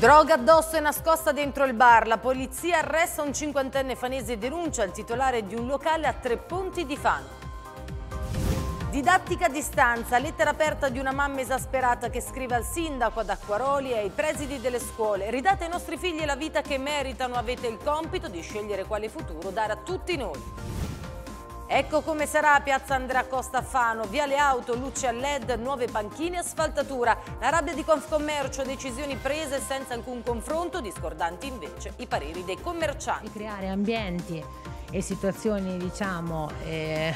Droga addosso e nascosta dentro il bar. La polizia arresta un cinquantenne fanese e denuncia il titolare di un locale a tre punti di Fano. Didattica a distanza, lettera aperta di una mamma esasperata che scrive al sindaco, ad Acquaroli e ai presidi delle scuole. Ridate ai nostri figli la vita che meritano, avete il compito di scegliere quale futuro dare a tutti noi. Ecco come sarà Piazza Andrea Costa Fano, viale auto, luce a led, nuove panchine asfaltatura. La rabbia di Confcommercio, decisioni prese senza alcun confronto, discordanti invece i pareri dei commercianti. Di creare ambienti e situazioni diciamo eh,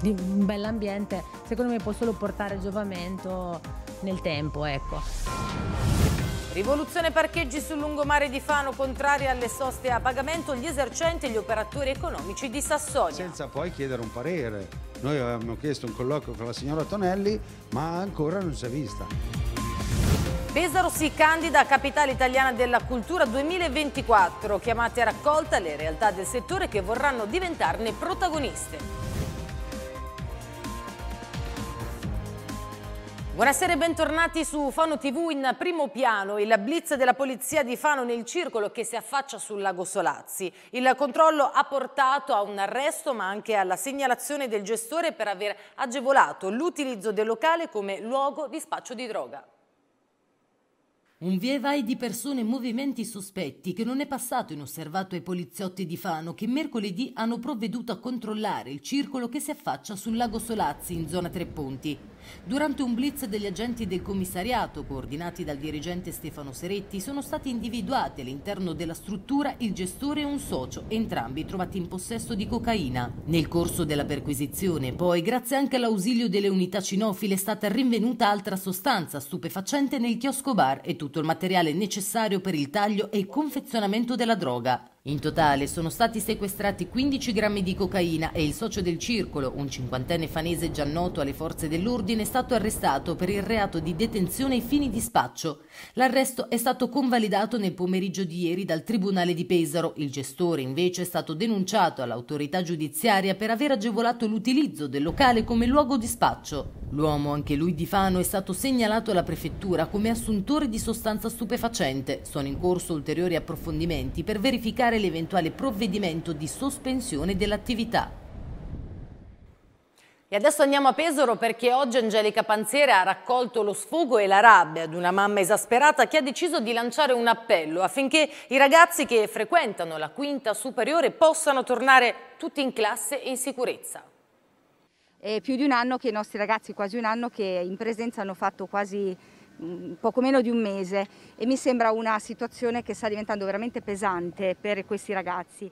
di un bell'ambiente secondo me può solo portare giovamento nel tempo ecco. Rivoluzione parcheggi sul lungomare di Fano, contraria alle soste a pagamento, gli esercenti e gli operatori economici di Sassonia. Senza poi chiedere un parere. Noi avevamo chiesto un colloquio con la signora Tonelli, ma ancora non si è vista. Pesaro si candida a Capitale Italiana della Cultura 2024, chiamate a raccolta le realtà del settore che vorranno diventarne protagoniste. Buonasera e bentornati su Fano TV in primo piano. Il blitz della polizia di Fano nel circolo che si affaccia sul lago Solazzi. Il controllo ha portato a un arresto ma anche alla segnalazione del gestore per aver agevolato l'utilizzo del locale come luogo di spaccio di droga. Un via e vai di persone e movimenti sospetti che non è passato inosservato ai poliziotti di Fano che mercoledì hanno provveduto a controllare il circolo che si affaccia sul lago Solazzi in zona Tre Ponti. Durante un blitz degli agenti del commissariato, coordinati dal dirigente Stefano Seretti, sono stati individuati all'interno della struttura il gestore e un socio, entrambi trovati in possesso di cocaina. Nel corso della perquisizione, poi, grazie anche all'ausilio delle unità cinofile, è stata rinvenuta altra sostanza stupefacente nel chiosco bar e tutto il materiale necessario per il taglio e il confezionamento della droga. In totale sono stati sequestrati 15 grammi di cocaina e il socio del circolo, un cinquantenne fanese già noto alle forze dell'ordine, è stato arrestato per il reato di detenzione ai fini di spaccio. L'arresto è stato convalidato nel pomeriggio di ieri dal Tribunale di Pesaro. Il gestore invece è stato denunciato all'autorità giudiziaria per aver agevolato l'utilizzo del locale come luogo di spaccio. L'uomo, anche lui di Fano, è stato segnalato alla prefettura come assuntore di sostanza stupefacente. Sono in corso ulteriori approfondimenti per verificare l'eventuale provvedimento di sospensione dell'attività. E adesso andiamo a Pesaro perché oggi Angelica Panziere ha raccolto lo sfogo e la rabbia di una mamma esasperata che ha deciso di lanciare un appello affinché i ragazzi che frequentano la quinta superiore possano tornare tutti in classe e in sicurezza. È più di un anno che i nostri ragazzi, quasi un anno, che in presenza hanno fatto quasi poco meno di un mese e mi sembra una situazione che sta diventando veramente pesante per questi ragazzi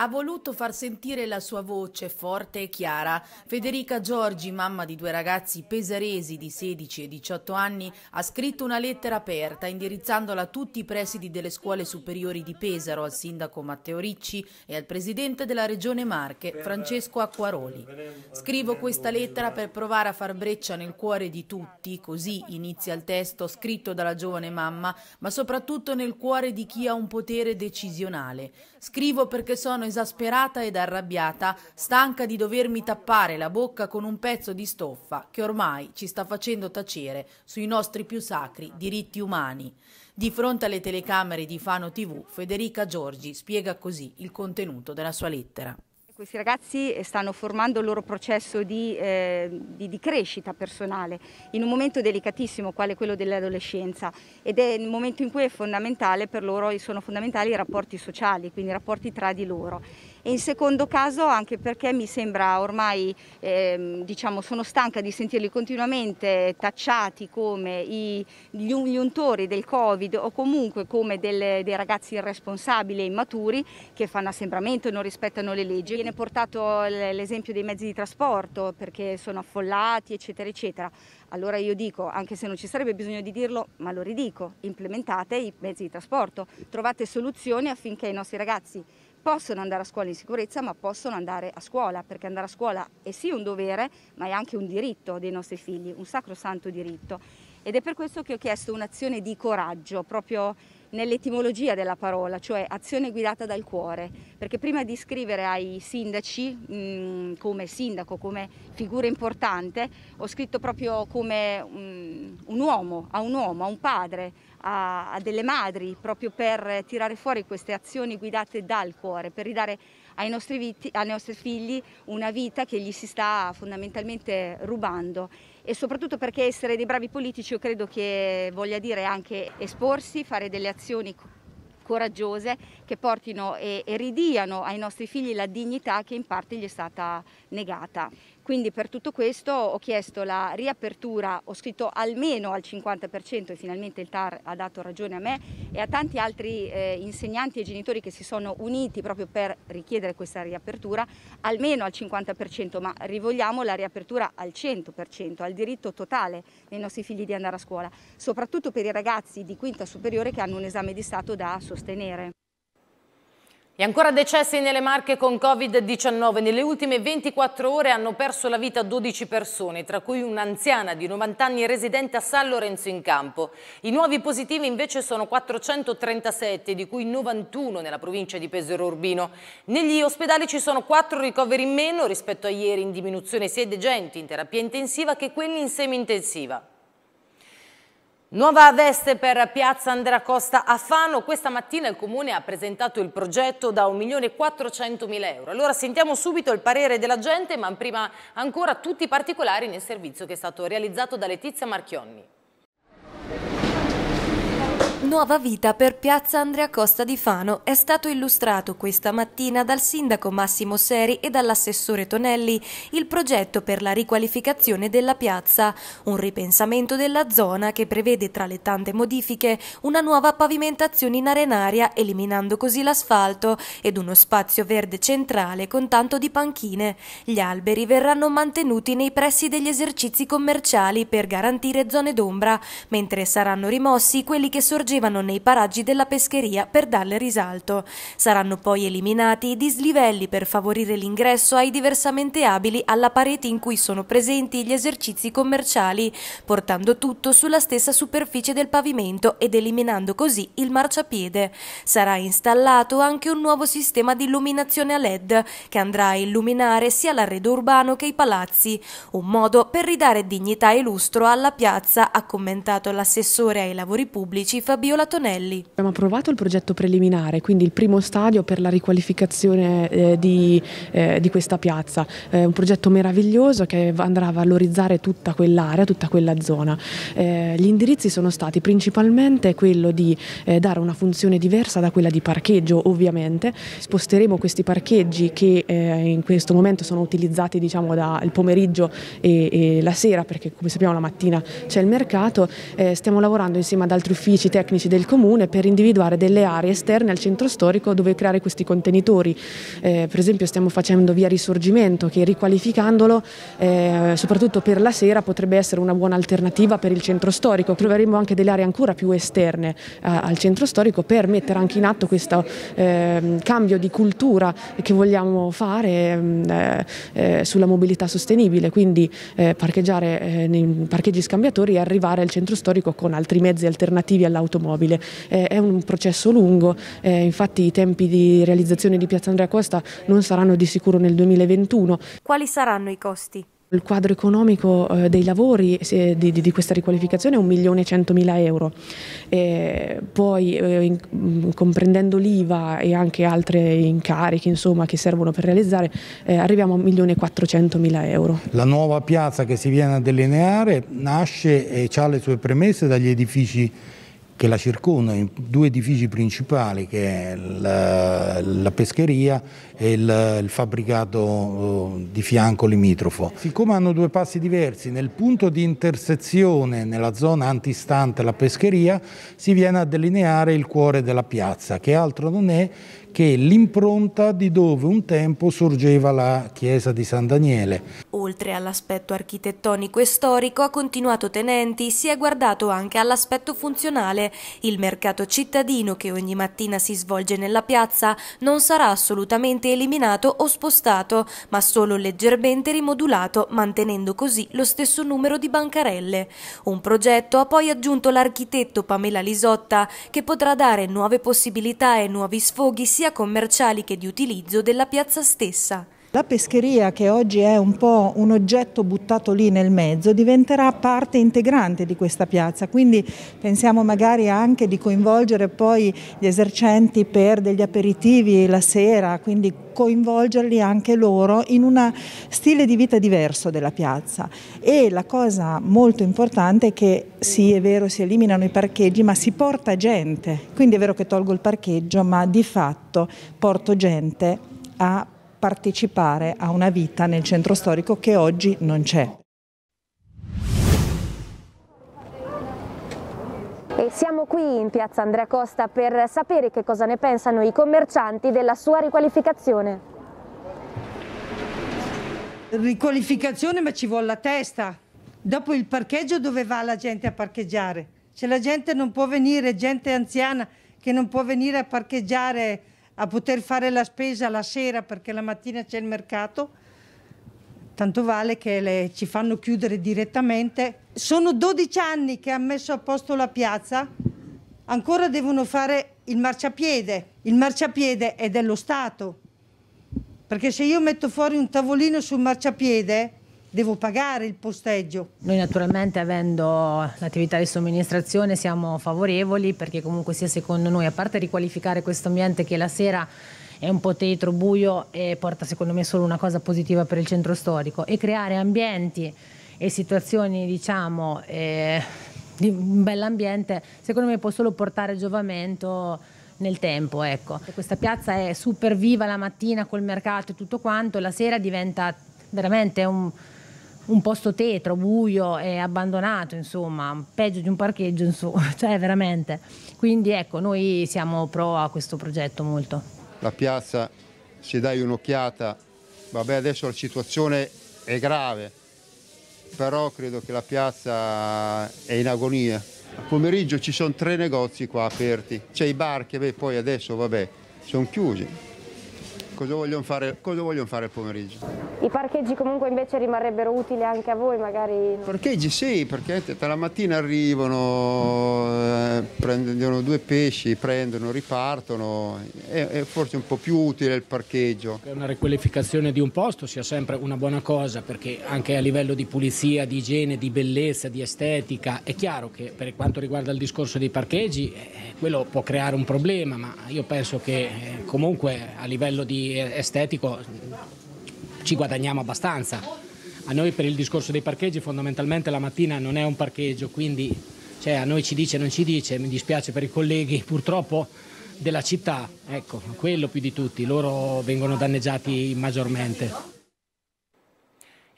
ha voluto far sentire la sua voce forte e chiara. Federica Giorgi, mamma di due ragazzi pesaresi di 16 e 18 anni, ha scritto una lettera aperta indirizzandola a tutti i presidi delle scuole superiori di Pesaro, al sindaco Matteo Ricci e al presidente della regione Marche, Francesco Acquaroli. Scrivo questa lettera per provare a far breccia nel cuore di tutti, così inizia il testo scritto dalla giovane mamma, ma soprattutto nel cuore di chi ha un potere decisionale. Scrivo perché sono esasperata ed arrabbiata, stanca di dovermi tappare la bocca con un pezzo di stoffa che ormai ci sta facendo tacere sui nostri più sacri diritti umani. Di fronte alle telecamere di Fano TV, Federica Giorgi spiega così il contenuto della sua lettera. Questi ragazzi eh, stanno formando il loro processo di, eh, di, di, crescita personale in un momento delicatissimo quale quello dell'adolescenza. Ed è il momento in cui è fondamentale per loro, sono fondamentali i rapporti sociali, quindi i rapporti tra di loro e in secondo caso anche perché mi sembra ormai, eh, diciamo, sono stanca di sentirli continuamente tacciati come i, gli, gli, untori del Covid o comunque come delle, dei ragazzi irresponsabili e immaturi che fanno assembramento e non rispettano le leggi. Viene portato l'esempio dei mezzi di trasporto perché sono affollati eccetera eccetera. Allora io dico, anche se non ci sarebbe bisogno di dirlo, ma lo ridico, implementate i mezzi di trasporto, trovate soluzioni affinché i nostri ragazzi possono andare a scuola in sicurezza ma possono andare a scuola perché andare a scuola è sì un dovere ma è anche un diritto dei nostri figli, un sacrosanto diritto. Ed è per questo che ho chiesto un'azione di coraggio, proprio nell'etimologia della parola, cioè azione guidata dal cuore, perché prima di scrivere ai sindaci mh, mm, come sindaco, come figura importante, ho scritto proprio come um, un uomo, a un uomo, a un padre, a, a delle madri, proprio per tirare fuori queste azioni guidate dal cuore, per ridare ai nostri, viti, ai nostri figli una vita che gli si sta fondamentalmente rubando e soprattutto perché essere dei bravi politici io credo che voglia dire anche esporsi, fare delle azioni coraggiose che portino e, e ridiano ai nostri figli la dignità che in parte gli è stata negata. Quindi per tutto questo ho chiesto la riapertura, ho scritto almeno al 50% e finalmente il TAR ha dato ragione a me e a tanti altri eh, insegnanti e genitori che si sono uniti proprio per richiedere questa riapertura, almeno al 50%, ma rivogliamo la riapertura al 100%, al diritto totale dei nostri figli di andare a scuola, soprattutto per i ragazzi di quinta superiore che hanno un esame di Stato da sostenere. E ancora decessi nelle Marche con Covid-19. Nelle ultime 24 ore hanno perso la vita 12 persone, tra cui un'anziana di 90 anni residente a San Lorenzo in Campo. I nuovi positivi invece sono 437, di cui 91 nella provincia di Pesaro Urbino. Negli ospedali ci sono 4 ricoveri in meno rispetto a ieri, in diminuzione sia i degenti in terapia intensiva che quelli in semi-intensiva. Nuova veste per Piazza Andrea Costa a Fano. Questa mattina il Comune ha presentato il progetto da 1.400.000 euro. Allora sentiamo subito il parere della gente, ma prima ancora tutti i particolari nel servizio che è stato realizzato da Letizia Marchionni. Nuova vita per Piazza Andrea Costa di Fano è stato illustrato questa mattina dal sindaco Massimo Seri e dall'assessore Tonelli il progetto per la riqualificazione della piazza, un ripensamento della zona che prevede tra le tante modifiche una nuova pavimentazione in arenaria eliminando così l'asfalto ed uno spazio verde centrale con tanto di panchine. Gli alberi verranno mantenuti nei pressi degli esercizi commerciali per garantire zone d'ombra, mentre saranno rimossi quelli che sorgeranno sorgevano nei paraggi della pescheria per darle risalto. Saranno poi eliminati i dislivelli per favorire l'ingresso ai diversamente abili alla parete in cui sono presenti gli esercizi commerciali, portando tutto sulla stessa superficie del pavimento ed eliminando così il marciapiede. Sarà installato anche un nuovo sistema di illuminazione a LED che andrà a illuminare sia l'arredo urbano che i palazzi, un modo per ridare dignità e lustro alla piazza, ha commentato l'assessore ai lavori pubblici Fabio Fabiola Tonelli. Abbiamo approvato il progetto preliminare, quindi il primo stadio per la riqualificazione eh, di, eh, di, questa piazza. È un progetto meraviglioso che andrà a valorizzare tutta quell'area, tutta quella zona. Eh, gli indirizzi sono stati principalmente quello di eh, dare una funzione diversa da quella di parcheggio, ovviamente. Sposteremo questi parcheggi che eh, in questo momento sono utilizzati diciamo, dal pomeriggio e, e, la sera, perché come sappiamo la mattina c'è il mercato. Eh, stiamo lavorando insieme ad altri uffici tecnici tecnici del comune per individuare delle aree esterne al centro storico dove creare questi contenitori. Eh, per esempio stiamo facendo via Risorgimento che riqualificandolo eh, soprattutto per la sera potrebbe essere una buona alternativa per il centro storico. Troveremo anche delle aree ancora più esterne eh, al centro storico per mettere anche in atto questo ehm, cambio di cultura che vogliamo fare ehm, eh, eh, sulla mobilità sostenibile, quindi eh, parcheggiare nei parcheggi scambiatori e arrivare al centro storico con altri mezzi alternativi all'automobile automobile. Eh, è un processo lungo, eh, infatti i tempi di realizzazione di Piazza Andrea Costa non saranno di sicuro nel 2021. Quali saranno i costi? Il quadro economico eh, dei lavori di, questa riqualificazione è 1.100.000 euro, eh, poi eh, mm, comprendendo l'IVA e anche altre incarichi insomma, che servono per realizzare arriviamo a 1.400.000 euro. La nuova piazza che si viene a delineare nasce e ha le sue premesse dagli edifici che la circondano, due edifici principali che è la, la pescheria e il, il, fabbricato eh, di fianco limitrofo. Siccome hanno due passi diversi, nel punto di intersezione nella zona antistante la pescheria si viene a delineare il cuore della piazza che altro non è che è l'impronta di dove un tempo sorgeva la chiesa di San Daniele. Oltre all'aspetto architettonico e storico, ha continuato Tenenti, si è guardato anche all'aspetto funzionale. Il mercato cittadino che ogni mattina si svolge nella piazza non sarà assolutamente eliminato o spostato, ma solo leggermente rimodulato, mantenendo così lo stesso numero di bancarelle. Un progetto ha poi aggiunto l'architetto Pamela Lisotta, che potrà dare nuove possibilità e nuovi sfoghi sia sia commerciali che di utilizzo della piazza stessa. La pescheria, che oggi è un po' un oggetto buttato lì nel mezzo, diventerà parte integrante di questa piazza, quindi pensiamo magari anche di coinvolgere poi gli esercenti per degli aperitivi la sera, quindi coinvolgerli anche loro in uno stile di vita diverso della piazza. E la cosa molto importante è che sì, è vero, si eliminano i parcheggi, ma si porta gente. Quindi è vero che tolgo il parcheggio, ma di fatto porto gente a partecipare a una vita nel centro storico che oggi non c'è. E siamo qui in piazza Andrea Costa per sapere che cosa ne pensano i commercianti della sua riqualificazione. Riqualificazione ma ci vuole la testa. Dopo il parcheggio dove va la gente a parcheggiare? Se la gente non può venire, gente anziana che non può venire a parcheggiare a poter fare la spesa la sera perché la mattina c'è il mercato, tanto vale che le, ci fanno chiudere direttamente. Sono 12 anni che hanno messo a posto la piazza, ancora devono fare il marciapiede. Il marciapiede è dello Stato, perché se io metto fuori un tavolino sul marciapiede devo pagare il posteggio. Noi naturalmente avendo l'attività di somministrazione siamo favorevoli perché comunque sia secondo noi, a parte riqualificare questo ambiente che la sera è un po' tetro, buio e porta secondo me solo una cosa positiva per il centro storico e creare ambienti e situazioni diciamo eh, di un bell'ambiente secondo me può solo portare giovamento nel tempo ecco. Questa piazza è super viva la mattina col mercato e tutto quanto, la sera diventa veramente un, un posto tetro, buio e abbandonato, insomma, peggio di un parcheggio, insomma, cioè veramente. Quindi ecco, noi siamo pro a questo progetto molto. La piazza, se dai un'occhiata, vabbè adesso la situazione è grave, però credo che la piazza è in agonia. A pomeriggio ci sono tre negozi qua aperti, c'è i bar che beh, poi adesso vabbè, sono chiusi cosa vogliono fare, cosa vogliono fare il pomeriggio. I parcheggi comunque invece rimarrebbero utili anche a voi magari? I parcheggi sì, perché la mattina arrivano, eh, prendono due pesci, prendono, ripartono, è, è, forse un po' più utile il parcheggio. Che una riqualificazione di un posto sia sempre una buona cosa perché anche a livello di pulizia, di igiene, di bellezza, di estetica, è chiaro che per quanto riguarda il discorso dei parcheggi, eh, quello può creare un problema, ma io penso che eh, comunque a livello di estetico ci guadagniamo abbastanza. A noi per il discorso dei parcheggi fondamentalmente la mattina non è un parcheggio, quindi cioè, a noi ci dice non ci dice, mi dispiace per i colleghi purtroppo della città, ecco, quello più di tutti, loro vengono danneggiati maggiormente.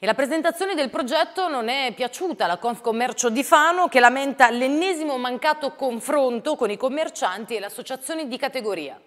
E la presentazione del progetto non è piaciuta alla Confcommercio di Fano che lamenta l'ennesimo mancato confronto con i commercianti e le associazioni di categoria.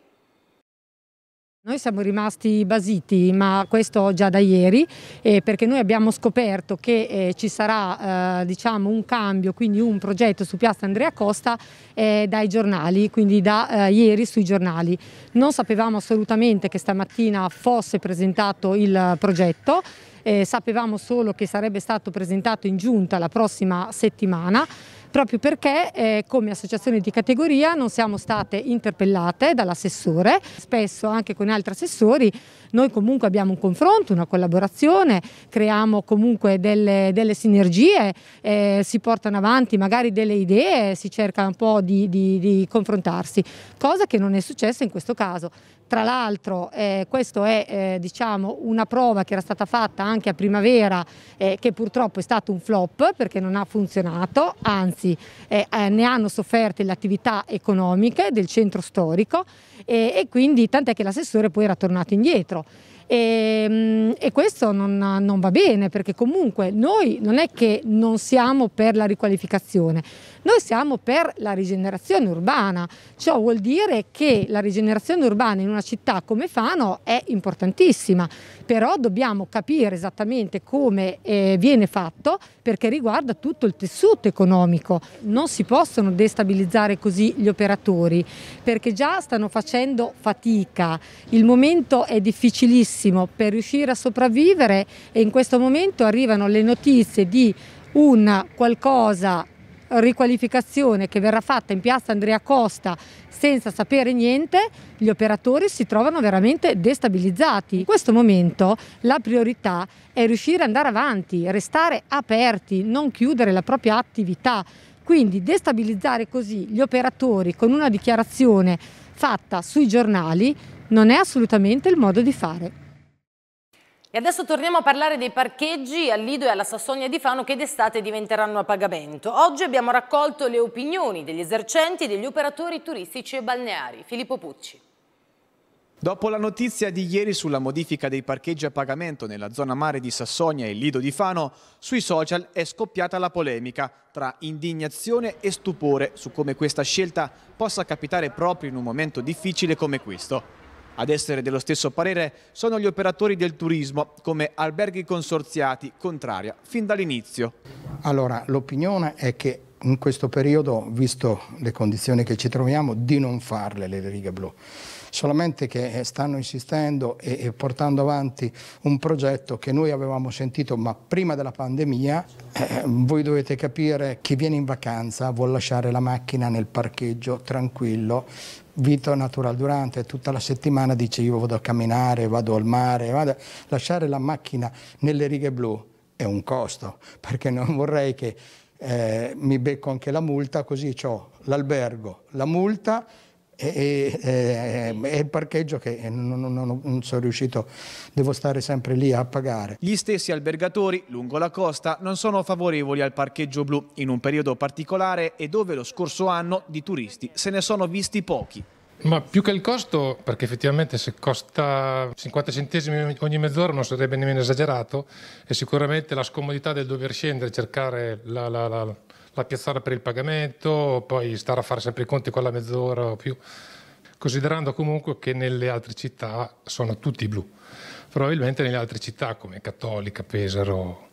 Noi siamo rimasti basiti, ma questo già da ieri, eh, perché noi abbiamo scoperto che eh, ci sarà eh, diciamo un cambio, quindi un progetto su Piazza Andrea Costa eh, dai giornali, quindi da eh, ieri sui giornali. Non sapevamo assolutamente che stamattina fosse presentato il progetto, eh, sapevamo solo che sarebbe stato presentato in giunta la prossima settimana proprio perché eh, come associazione di categoria non siamo state interpellate dall'assessore, spesso anche con altri assessori noi comunque abbiamo un confronto, una collaborazione, creiamo comunque delle, delle sinergie, eh, si portano avanti magari delle idee, si cerca un po' di, di, di confrontarsi, cosa che non è successa in questo caso. Tra l'altro eh, questa è eh, diciamo, una prova che era stata fatta anche a primavera eh, che purtroppo è stato un flop perché non ha funzionato, anzi eh, eh, ne hanno sofferte le attività economiche del centro storico e, e quindi tant'è che l'assessore poi era tornato indietro. E, mm, e questo non, non va bene perché comunque noi non è che non siamo per la riqualificazione, noi siamo per la rigenerazione urbana, ciò vuol dire che la rigenerazione urbana in una città come Fano è importantissima, però dobbiamo capire esattamente come eh, viene fatto perché riguarda tutto il tessuto economico. Non si possono destabilizzare così gli operatori perché già stanno facendo fatica, il momento è difficilissimo per riuscire a sopravvivere e in questo momento arrivano le notizie di un qualcosa riqualificazione che verrà fatta in piazza Andrea Costa senza sapere niente, gli operatori si trovano veramente destabilizzati. In questo momento la priorità è riuscire ad andare avanti, restare aperti, non chiudere la propria attività. Quindi destabilizzare così gli operatori con una dichiarazione fatta sui giornali non è assolutamente il modo di fare. E adesso torniamo a parlare dei parcheggi al Lido e alla Sassonia di Fano che d'estate diventeranno a pagamento. Oggi abbiamo raccolto le opinioni degli esercenti degli operatori turistici e balneari. Filippo Pucci. Dopo la notizia di ieri sulla modifica dei parcheggi a pagamento nella zona mare di Sassonia e Lido di Fano, sui social è scoppiata la polemica tra indignazione e stupore su come questa scelta possa capitare proprio in un momento difficile come questo. Ad essere dello stesso parere sono gli operatori del turismo, come alberghi consorziati, contraria fin dall'inizio. Allora, l'opinione è che in questo periodo, visto le condizioni che ci troviamo, di non farle le righe blu solamente che stanno insistendo e, portando avanti un progetto che noi avevamo sentito ma prima della pandemia, eh, voi dovete capire chi viene in vacanza vuole lasciare la macchina nel parcheggio tranquillo, Vito Natural Durante tutta la settimana dice io vado a camminare, vado al mare, vado... lasciare la macchina nelle righe blu è un costo, perché non vorrei che eh, mi becco anche la multa, così ho l'albergo, la multa e, e, e, il parcheggio che non, non, non, sono riuscito, devo stare sempre lì a pagare. Gli stessi albergatori lungo la costa non sono favorevoli al parcheggio blu in un periodo particolare e dove lo scorso anno di turisti se ne sono visti pochi. Ma più che il costo, perché effettivamente se costa 50 centesimi ogni mezz'ora non sarebbe nemmeno esagerato, e sicuramente la scomodità del dover scendere e cercare la, la, la la piazzare per il pagamento, poi stare a fare sempre i conti con la mezz'ora o più, considerando comunque che nelle altre città sono tutti blu. Probabilmente nelle altre città come Cattolica, Pesaro,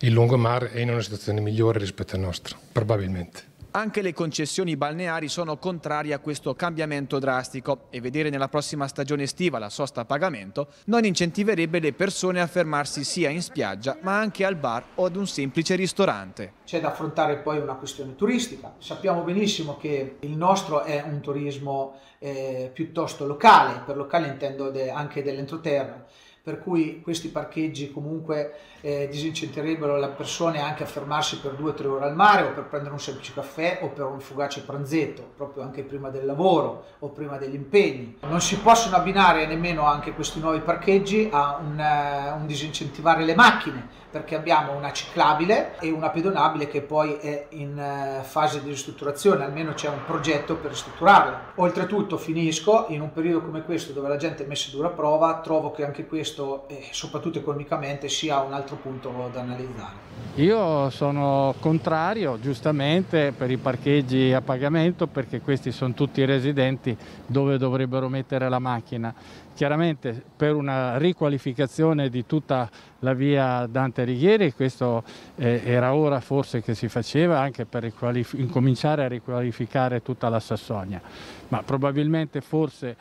il lungomare è in una situazione migliore rispetto al nostro, probabilmente. Anche le concessioni balneari sono contrarie a questo cambiamento drastico e vedere nella prossima stagione estiva la sosta a pagamento non incentiverebbe le persone a fermarsi sia in spiaggia ma anche al bar o ad un semplice ristorante. C'è da affrontare poi una questione turistica. Sappiamo benissimo che il nostro è un turismo eh, piuttosto locale, per locale intendo de, anche dell'entroterra per cui questi parcheggi comunque eh, disincentiverebbero le persone anche a fermarsi per due o tre ore al mare o per prendere un semplice caffè o per un fugace pranzetto, proprio anche prima del lavoro o prima degli impegni. Non si possono abbinare nemmeno anche questi nuovi parcheggi a un, uh, un disincentivare le macchine, perché abbiamo una ciclabile e una pedonabile che poi è in uh, fase di ristrutturazione, almeno c'è un progetto per ristrutturarla. Oltretutto finisco, in un periodo come questo dove la gente è messa dura prova, trovo che anche questo eh, soprattutto economicamente, sia un altro punto da analizzare. Io sono contrario, giustamente, per i parcheggi a pagamento perché questi sono tutti residenti dove dovrebbero mettere la macchina. Chiaramente per una riqualificazione di tutta la via Dante Alighieri, questo eh, era ora forse che si faceva anche per incominciare a riqualificare tutta la Sassonia, ma probabilmente forse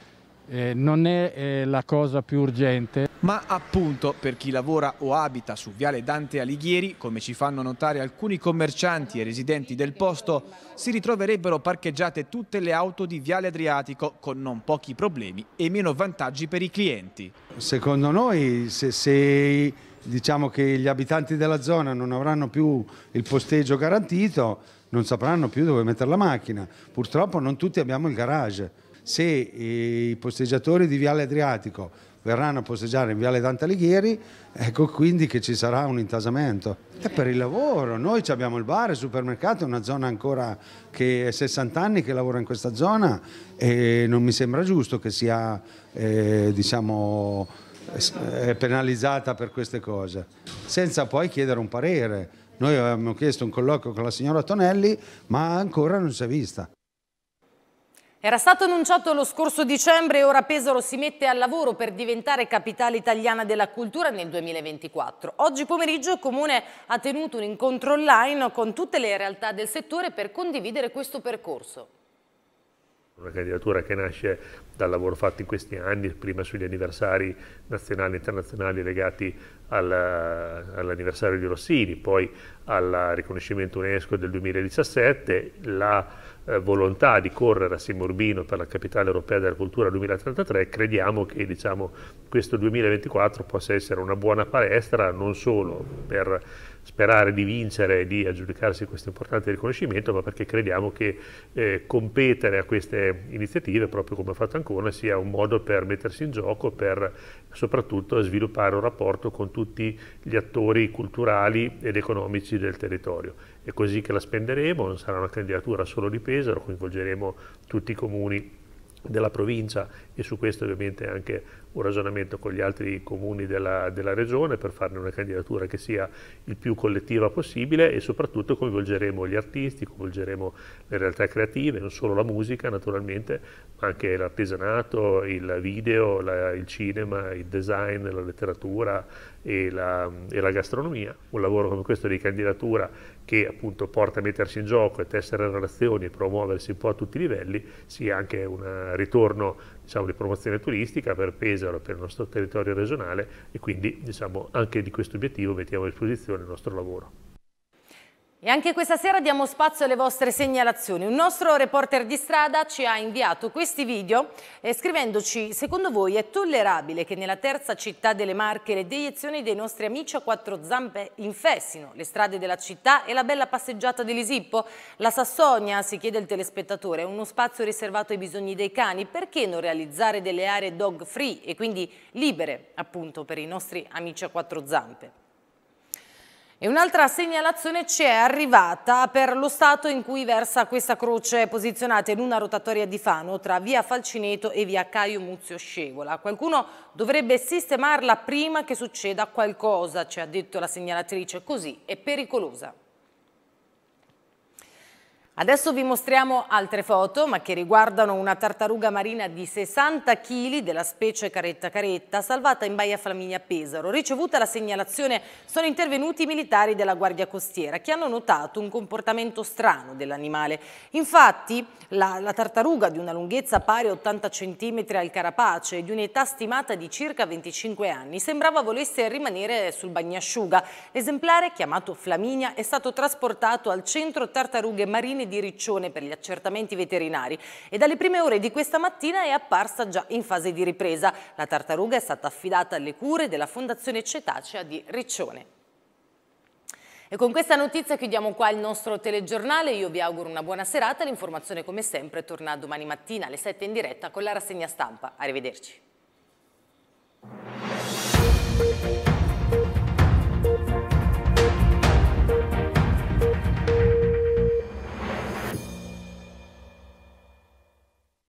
eh, non è eh, la cosa più urgente. Ma appunto per chi lavora o abita su Viale Dante Alighieri, come ci fanno notare alcuni commercianti e residenti del posto, si ritroverebbero parcheggiate tutte le auto di Viale Adriatico con non pochi problemi e meno vantaggi per i clienti. Secondo noi se, se diciamo che gli abitanti della zona non avranno più il posteggio garantito, non sapranno più dove mettere la macchina. Purtroppo non tutti abbiamo il garage se i posteggiatori di Viale Adriatico verranno a posteggiare in Viale Dante Alighieri, ecco quindi che ci sarà un intasamento. E per il lavoro, noi abbiamo il bar, il supermercato, è una zona ancora che è 60 anni che lavora in questa zona e non mi sembra giusto che sia, eh, diciamo, è penalizzata per queste cose, senza poi chiedere un parere. Noi avevamo chiesto un colloquio con la signora Tonelli, ma ancora non si è vista. Era stato annunciato lo scorso dicembre e ora Pesaro si mette al lavoro per diventare capitale italiana della cultura nel 2024. Oggi pomeriggio il Comune ha tenuto un incontro online con tutte le realtà del settore per condividere questo percorso. Una candidatura che nasce dal lavoro fatto in questi anni, prima sugli anniversari nazionali e internazionali legati all'anniversario di Rossini, poi al riconoscimento UNESCO del 2017, la eh, volontà di correre a Urbino per la capitale europea della cultura 2033, crediamo che diciamo, questo 2024 possa essere una buona palestra non solo per sperare di vincere e di aggiudicarsi questo importante riconoscimento, ma perché crediamo che eh, competere a queste iniziative, proprio come ha fatto Ancona, sia un modo per mettersi in gioco, per soprattutto sviluppare un rapporto con tutti gli attori culturali ed economici del territorio. È così che la spenderemo, non sarà una candidatura solo di Pesaro, coinvolgeremo tutti i comuni della provincia e su questo ovviamente anche un ragionamento con gli altri comuni della, della, regione per farne una candidatura che sia il più collettiva possibile e soprattutto coinvolgeremo gli artisti, coinvolgeremo le realtà creative, non solo la musica naturalmente, ma anche l'artigianato, il video, la, il cinema, il design, la letteratura e la, e la gastronomia. Un lavoro come questo di candidatura che appunto porta a mettersi in gioco e tessere relazioni e promuoversi un po' a tutti i livelli, sia anche un ritorno diciamo, di promozione turistica per Pesaro, per il nostro territorio regionale e quindi diciamo, anche di questo obiettivo mettiamo a disposizione il nostro lavoro. E anche questa sera diamo spazio alle vostre segnalazioni. Un nostro reporter di strada ci ha inviato questi video eh, scrivendoci secondo voi è tollerabile che nella terza città delle Marche le deiezioni dei nostri amici a quattro zampe infestino le strade della città e la bella passeggiata di Lisippo? La Sassonia, si chiede il telespettatore, è uno spazio riservato ai bisogni dei cani, perché non realizzare delle aree dog free e quindi libere appunto per i nostri amici a quattro zampe? E un'altra segnalazione ci è arrivata per lo stato in cui versa questa croce posizionata in una rotatoria di Fano tra via Falcineto e via Caio Muzio Scevola. Qualcuno dovrebbe sistemarla prima che succeda qualcosa, ci ha detto la segnalatrice, così è pericolosa. Adesso vi mostriamo altre foto, ma che riguardano una tartaruga marina di 60 kg della specie caretta caretta, salvata in Baia Flaminia Pesaro. Ricevuta la segnalazione, sono intervenuti i militari della Guardia Costiera, che hanno notato un comportamento strano dell'animale. Infatti, la, la, tartaruga di una lunghezza pari a 80 cm al carapace e di un'età stimata di circa 25 anni, sembrava volesse rimanere sul bagnasciuga. L'esemplare, chiamato Flaminia, è stato trasportato al centro tartarughe marine di Riccione per gli accertamenti veterinari e dalle prime ore di questa mattina è apparsa già in fase di ripresa. La tartaruga è stata affidata alle cure della Fondazione Cetacea di Riccione. E con questa notizia chiudiamo qua il nostro telegiornale, io vi auguro una buona serata, l'informazione come sempre torna domani mattina alle 7 in diretta con la rassegna stampa. Arrivederci.